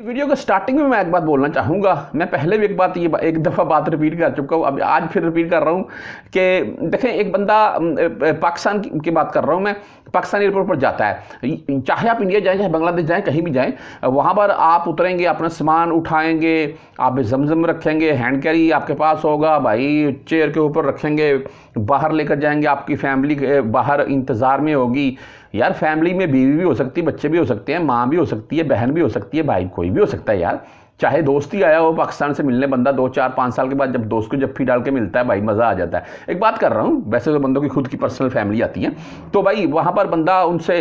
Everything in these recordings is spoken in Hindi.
वीडियो के स्टार्टिंग में मैं एक बात बोलना चाहूँगा। मैं पहले भी एक बात ये एक दफ़ा बात रिपीट कर चुका हूँ। अब आज फिर रिपीट कर रहा हूँ कि देखें, एक बंदा पाकिस्तान की बात कर रहा हूँ मैं। पाकिस्तान एयरपोर्ट पर जाता है। चाहे आप इंडिया जाएँ, चाहे बांग्लादेश जाएँ, कहीं भी जाएँ, वहाँ पर आप उतरेंगे, अपना सामान उठाएँगे, आप जमजम रखेंगे हैंड कैरी आपके पास होगा, भाई चेयर के ऊपर रखेंगे, बाहर लेकर जाएँगे, आपकी फैमिली बाहर इंतज़ार में होगी। यार फैमिली में बीवी भी हो सकती है, बच्चे भी हो सकते हैं, माँ भी हो सकती है, बहन भी हो सकती है, भाई कोई भी हो सकता है यार। चाहे दोस्त आया हो, पाकिस्तान से मिलने बंदा दो, चार, पाँच साल के बाद जब दोस्त को जफ्फी डाल के मिलता है, भाई मज़ा आ जाता है। एक बात कर रहा हूँ, वैसे तो बंदों की खुद की पर्सनल फैमिली आती है। तो भाई, वहाँ पर बंदा उनसे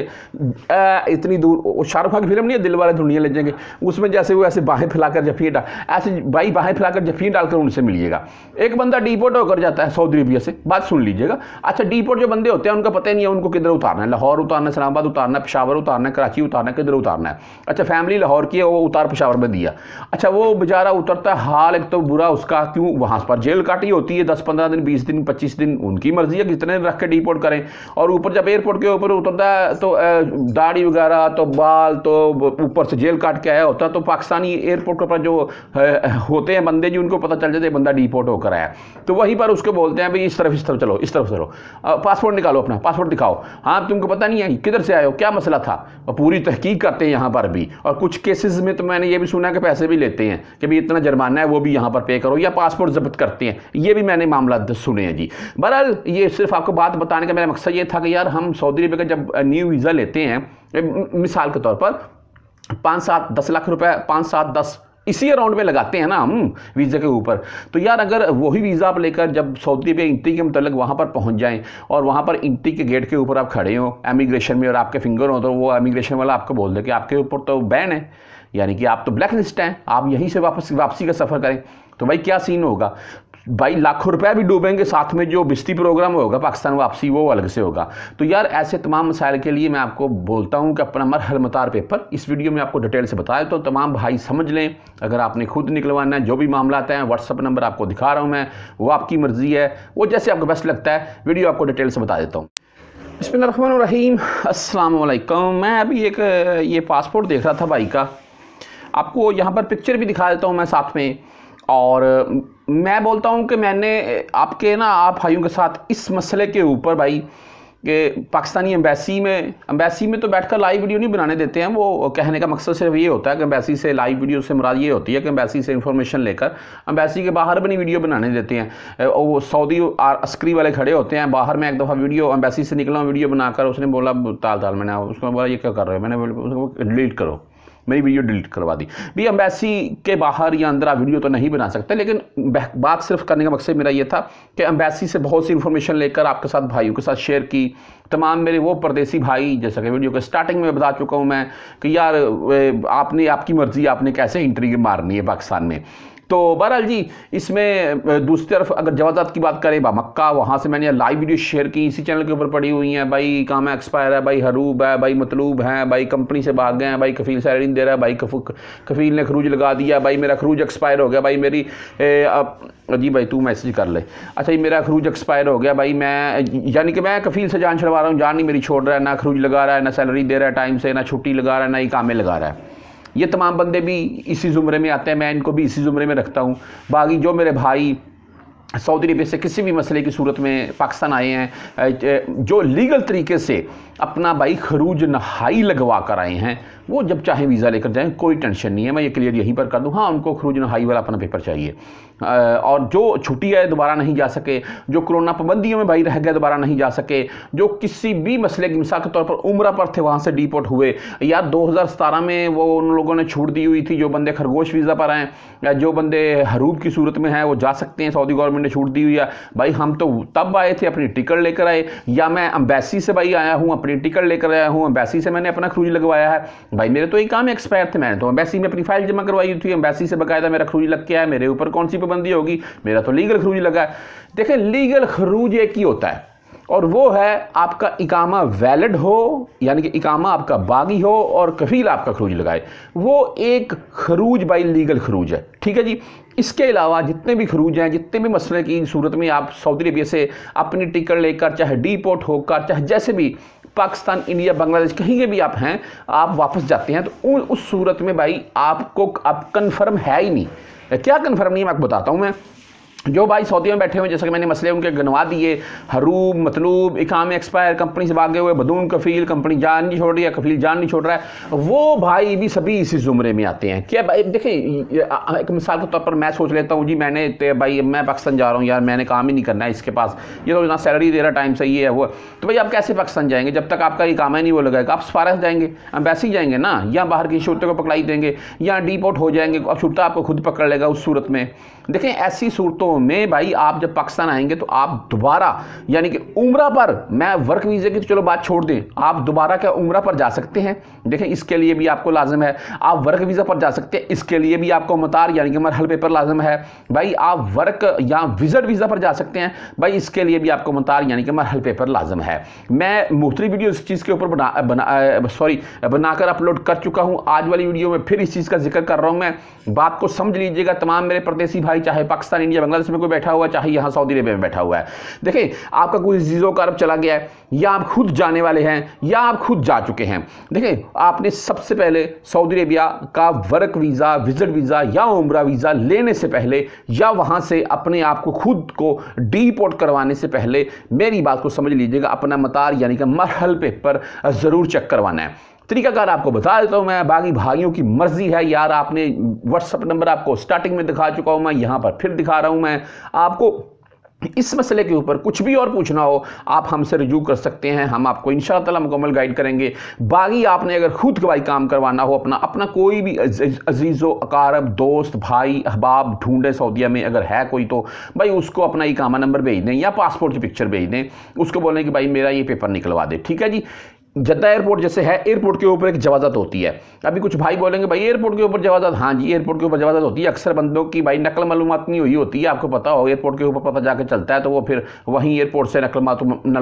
इतनी दूर शाहरुख खान की फ़िल्म नहीं है दिल वाले दुनिया ले जाएँगे। उसमें जैसे वो ऐसे बाहें फैलाकर जफ्फी डाल, ऐसे भाई बाहें फैलाकर जफ्फी डालकर उनसे मिलिएगा। एक बंदा डीपोर्ट होकर जाता है, सऊदी अरबिया से, बात सुन लीजिएगा। अच्छा डीपोर्ट जो बंदे होते हैं, उनका पता ही नहीं है उनको किधर उतारना है। लाहौर उतारना इस्लामाबाद उतारना है, पेशावर उतारना है, कराची उतारना है, किधर उतारना है। अच्छा फैमिली लाहौर की है, वो उतार पेशावर में दिया। अच्छा वो बेचारा उतरता है, हाल एक तो बुरा, उसका क्यों? वहाँ पर जेल काटी होती है दस पंद्रह दिन, बीस दिन, पच्चीस दिन, उनकी मर्ज़ी है कितने रख के डिपोर्ट करें। और ऊपर जब एयरपोर्ट के ऊपर उतरता है तो दाढ़ी वगैरह तो बाल तो ऊपर से जेल काट के आया होता है तो पाकिस्तानी एयरपोर्ट के ऊपर जो होते हैं बंदे जी उनको पता चल जाते बंदा डिपोर्ट होकर आया। तो वहीं पर उसको बोलते हैं, भाई, इस तरफ़ इस तरफ़ चलो, इस तरफ़ चलो। पासपोर्ट निकालो अपना पासपोर्ट दिखाओ। हाँ तुमको पता नहीं है, किधर से आए हो? क्या मसला था? पूरी तहकीक करते हैं यहाँ पर भी। और कुछ केसेस में तो मैंने ये भी सुना कि पैसे भी लेते हैं कि भाई इतना जुर्माना है, वो भी यहाँ पर पे करो या पासपोर्ट जब्त करते हैं। ये भी मैंने मामला सुने हैं जी। बहरहाल, ये सिर्फ़ आपको बात बताने का मेरा मकसद ये था कि यार हम सऊदी अरब का जब न्यू वीज़ा लेते हैं मिसाल के तौर पर पाँच सात, दस लाख रुपए, पाँच सात, दस, इसी अराउंड में लगाते हैं ना हम वीज़ा के ऊपर। तो यार अगर वही वीज़ा आप लेकर जब सऊदी पे इंट्री के मतलब वहाँ पर पहुँच जाएँ और वहाँ पर इंट्री के गेट के ऊपर आप खड़े हो एमिग्रेशन में और आपके फिंगर हो तो वो एमिग्रेशन वाला आपको बोल दे कि आपके ऊपर तो बैन है। यानी कि आप तो ब्लैक लिस्ट हैं, आप यहीं से वापस, वापसी का सफ़र करें। तो भाई क्या सीन होगा? भाई लाखों रुपए भी डूबेंगे साथ में, जो बिस्ती प्रोग्राम होगा, पाकिस्तान वापसी, वो अलग से होगा। तो यार ऐसे तमाम मसाइल के लिए मैं आपको बोलता हूँ कि अपना मरहल मतार पेपर इस वीडियो में आपको डिटेल से बताया। तो तमाम भाई समझ लें, अगर आपने खुद निकलवाना है, जो भी मामला है व्हाट्सअप नंबर आपको दिखा रहा हूँ मैं, वो आपकी मर्ज़ी है, वो जैसे आपको बेस्ट लगता है वीडियो आपको डिटेल से बता देता हूँ। बसमीम अल्लाम मैं अभी एक, ये पासपोर्ट देख रहा था भाई का। आपको यहाँ पर पिक्चर भी दिखा देता हूँ मैं साथ में। और, मैं बोलता हूँ कि मैंने, आपके ना, आप भाइयों के साथ इस मसले के ऊपर भाई, कि पाकिस्तानी एम्बेसी में एम्बेसी में तो बैठकर लाइव वीडियो नहीं बनाने देते हैं, वो कहने का मकसद सिर्फ़ ये होता है कि एम्बेसी से लाइव वीडियो से मुराद ये होती है कि एम्बेसी से इन्फॉर्मेशन लेकर एम्बेसी के बाहर भी नहीं वीडियो बनाने देते हैं। वो सऊदी अस्करी वाले खड़े होते हैं, बाहर में एक दफ़ा वीडियो एम्बेसी से निकला वीडियो बनाकर उसने बोला ताल ताल मैंने उसको बोला, ये क्या कर रहे हो? मैंने उसको डिलीट करो। मेरी वीडियो डिलीट करवा दी। भी एम्बेसी के बाहर या अंदर आप वीडियो तो नहीं बना सकते, लेकिन बात सिर्फ़ करने का मकसद मेरा ये था कि एम्बेसी से बहुत सी इन्फॉर्मेशन लेकर आपके साथ, भाइयों के साथ शेयर की। तमाम मेरे वो परदेसी भाई, जैसा कि वीडियो के स्टार्टिंग में बता चुका हूँ मैं कि यार आपने, आपकी मर्ज़ी, आपने कैसे इंट्री मारनी है पाकिस्तान में? तो बहरहाल जी, इसमें दूसरी तरफ़ अगर जवाजात की बात करें, बा मक्का, वहाँ से मैंने लाइव वीडियो शेयर की, इसी चैनल के ऊपर पड़ी हुई हैं, भाई काम एक्सपायर है, भाई हरूब है, भाई मतलूब है, भाई कंपनी से भाग गए हैं, भाई कफील सैलरी दे रहा है, भाई कफील ने खरूज लगा दिया, भाई मेरा खरूज एक्सपायर हो गया, भाई मेरी जी भाई तू मैसेज कर ले। अच्छा ये मेरा खरूज एक्सपायर हो गया, भाई मैं, यानी कि मैं कफील से जान छुड़वा रहा हूँ, जान नहीं मेरी छोड़ रहा है, ना खरूज लगा रहा है, ना सैलरी दे रहा है टाइम से, ना छुट्टी लगा रहा है, ना ही कामें लगा रहा है। ये तमाम बंदे भी इसी ज़ुमरे में आते हैं, मैं इनको भी इसी ज़ुमरे में रखता हूँ। बाकी जो मेरे भाई सऊदी अरबिया से किसी भी मसले की सूरत में पाकिस्तान आए हैं जो लीगल तरीके से अपना भाई खरूज नहाई लगवा कर आए हैं, वो जब चाहे वीज़ा लेकर जाएँ, कोई टेंशन नहीं है, मैं ये क्लियर यहीं पर कर दूँ हाँ उनको खरूज नहाई वाला अपना पेपर चाहिए। और जो छुट्टी है दोबारा नहीं जा सके, जो कोरोना पाबंदियों में भाई रह गए, दोबारा नहीं जा सके, जो किसी भी मसले की मिसाल के तौर पर उम्र पर थे, वहाँ से डिपोर्ट हुए, या दो में वो उन लोगों ने छूट दी हुई थी, जो बंदे खरगोश वीज़ा पर आए, या जो बंदे हरूब की सूरत में हैं, वो जा सकते हैं सऊदी गवर्नमेंट ने छूट दी हुई है। भाई, हम तो तब आए थे अपनी टिकट लेकर आए, या मैं अम्बेसी से भाई आया हूँ, अपनी टिकट लेकर आया हूँ अम्बेसी से मैंने अपना क्रूज लगवाया है। भाई, मेरे तो ये काम एक्सपायर थे, मैंने तो अम्बेसी में अपनी फ़ाइल जमा करवाई थी। अम्बेसी से बकायदा मेरा क्रूज लग के आया, मेरे ऊपर कौन सी पाबंदी होगी? मेरा तो लीगल खरूज लगा है। देखें लीगल खरूज एक ही होता है, और वो है आपका इकामा वैलिड हो, यानी कि इकामा आपका बागी हो, और कफील आपका खरूज लगाए। वो एक खरूज बाई लीगल खरूज है। ठीक है जी? इसके अलावा जितने भी खरूज हैं, जितने भी मसले की सूरत में आप सऊदी अरबिया से अपनी टिकट लेकर, चाहे डीपोर्ट होकर, चाहे जैसे भी पाकिस्तान, इंडिया, बांग्लादेश, कहीं के भी आप हैं, आप वापस जाते हैं तो उस सूरत में भाई आपको, आप कन्फर्म है ही नहीं। क्या कन्फर्म नहीं मैं आपको बताता हूँ, मैं जो भाई सऊदी में बैठे हुए जैसे कि मैंने मसले उनके गनवा दिए हरूब मतलूब, इकाम एक्सपायर, कंपनी से भागे हुए, बदून, कफील, कंपनी जान नहीं छोड़ रही है, कफील जान नहीं छोड़ रहा है। वो भाई भी सभी इसी जुमरे में आते हैं। क्या भाई देखें एक मिसाल के तौर पर मैं सोच लेता हूँ, जी, मैंने भाई, मैं पाकिस्तान जा रहा हूँ, यार, मैंने काम ही नहीं करना है इसके पास। ये तो ना सैलरी दे रहा टाइम से ये है, वो। तो भाई, आप कैसे पाकिस्तान जाएँगे? जब तक आपका ये काम है नहीं वो लगाएगा आप सफारत जाएँगे एम्बेसी जाएँगे ना? या बाहर की शूरते को पकड़ाई देंगे, या डीपोर्ट हो जाएँगे, अब छुट्टा आपको खुद पकड़ लेगा उस सूरत में। देखें ऐसी सूरतों में भाई आप जब पाकिस्तान आएँगे तो आप दोबारा, यानी कि उम्र पर, मैं वर्क वीज़े की तो चलो बात छोड़ दें, आप दोबारा क्या उम्र पर जा सकते हैं? देखें, इसके लिए भी आपको लाजम है। आप वर्क वीज़ा पर जा सकते हैं, इसके लिए भी आपको मतार, यानी कि मरहल पेपर लाजम है। भाई आप वर्क या विज़िट वीज़ा पर जा सकते हैं, भाई इसके लिए भी आपको मतार, यानी कि मरहल पेपर लाजम है। मैं मुख्तरी वीडियो इस चीज़ के ऊपर बना सॉरी बनाकर अपलोड कर चुका हूँ। आज वाली वीडियो में फिर इस चीज़ का ज़िक्र कर रहा हूँ मैं। बात को समझ लीजिएगा तमाम मेरे प्रदेशी भाई, चाहे पाकिस्तान, इंडिया बांग्लादेश में कोई बैठा हुआ चाहे यहाँ सऊदी अरेबिया में बैठा हुआ है। देखिए आपका कोई जीजो का अरब चला गया है, या आप खुद जाने वाले हैं, या आप खुद जा चुके हैं। देखिए आपने सबसे पहले सऊदी अरेबिया का वर्क वीज़ा, विज़िट वीज़ा, या उम्र वीज़ा लेने से पहले, या वहाँ से अपने आप को खुद को डीपोर्ट करवाने से पहले, मेरी बात को समझ लीजिएगा, अपना मतार, यानी कि मरहल पेपर, ज़रूर चेक करवाना है। तरीकाकार आपको बता देता हूँ मैं, बाकी भाइयों की मर्ज़ी है, यार आपने व्हाट्सअप नंबर आपको स्टार्टिंग में दिखा चुका हूँ मैं, यहाँ पर फिर दिखा रहा हूँ मैं। आपको इस मसले के ऊपर कुछ भी और पूछना हो, आप हमसे रिजू कर सकते हैं, हम आपको इन ताला मुकम्मल गाइड करेंगे। बाकी आपने अगर खुद भाई काम करवाना हो, अपना अपना कोई भी अजीज़ो, अकारब, दोस्त, भाई, अहबाब ढूंढे सऊदिया में, अगर है कोई तो भाई उसको अपना ही कामा नंबर भेज दें या पासपोर्ट की पिक्चर भेज दें, उसको बोलें कि भाई मेरा ये पेपर निकलवा दे, ठीक है जी? जद्दा एयरपोर्ट जैसे है, एयरपोर्ट के ऊपर एक जवाजत होती है। अभी कुछ भाई बोलेंगे, भाई, एयरपोर्ट के ऊपर जवाजत? हाँ जी, एयरपोर्ट के ऊपर जवाजत होती है। अक्सर बंदों की भाई नकल मालूम नहीं हुई होती है, आपको पता हो, एयरपोर्ट के ऊपर पता जाकर चलता है तो वो फिर वहीं एयरपोर्ट से नकल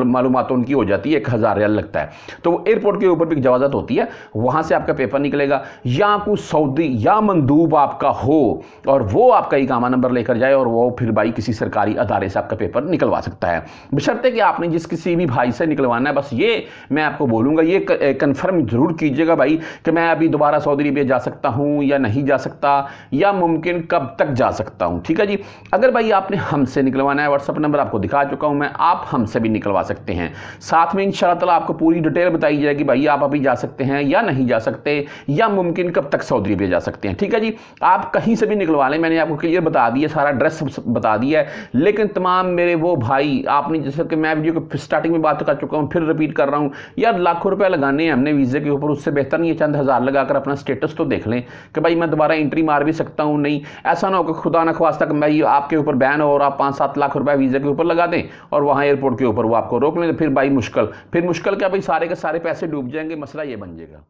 मालूम उनकी हो जाती है, एक हज़ार लगता है। तो वो एयरपोर्ट के ऊपर भी जवाजत होती है, वहाँ से आपका पेपर निकलेगा, या कुछ सऊदी, या मंदूब आपका हो, और वो आपका इकामा नंबर लेकर जाए, और वो फिर भाई किसी सरकारी अदारे से आपका पेपर निकलवा सकता है। बशर्ते कि आपने जिस किसी भी भाई से निकलवाना है, बस ये मैं आपको बोलूँगा, ये कन्फर्म ज़रूर कीजिएगा भाई कि मैं अभी दोबारा सऊदी अरबिया जा सकता हूँ या नहीं जा सकता, या मुमकिन कब तक जा सकता हूँ, ठीक है जी? अगर भाई आपने हमसे निकलवाना है व्हाट्सअप नंबर आपको दिखा चुका हूँ मैं, आप हमसे भी निकलवा सकते हैं। साथ में इन ताला आपको पूरी डिटेल बताई जाएगी भाई, आप अभी जा सकते हैं या नहीं जा सकते, या मुमकिन कब तक सऊदी अरबिया जा सकते हैं, ठीक है जी? आप कहीं से भी निकलवा लें, मैंने आपको क्लियर बता दिया, सारा ड्रेस बता दिया है, लेकिन तमाम मेरे वो भाई, आपने जैसे कि मैं वीडियो को स्टार्टिंग में बात कर चुका हूँ, फिर रिपीट कर रहा हूँ यार लाखों रुपये लगाने हैं हमने वीज़े के ऊपर, उससे बेहतर नहीं है, चंद हज़ार लगाकर अपना स्टेटस तो देख लें कि भाई मैं दोबारा एंट्री मार भी सकता हूँ, नहीं। ऐसा ना हो कि खुदा न खास्ता कि भाई आपके ऊपर बैन हो और आप पाँच सात लाख रुपये वीज़े के ऊपर लगा दें और वहाँ एयरपोर्ट के ऊपर वो आपको रोक लें, फिर भाई मुश्किल। फिर मुश्किल क्या? भाई सारे के सारे पैसे डूब जाएँगे, मसला ये बन जाएगा।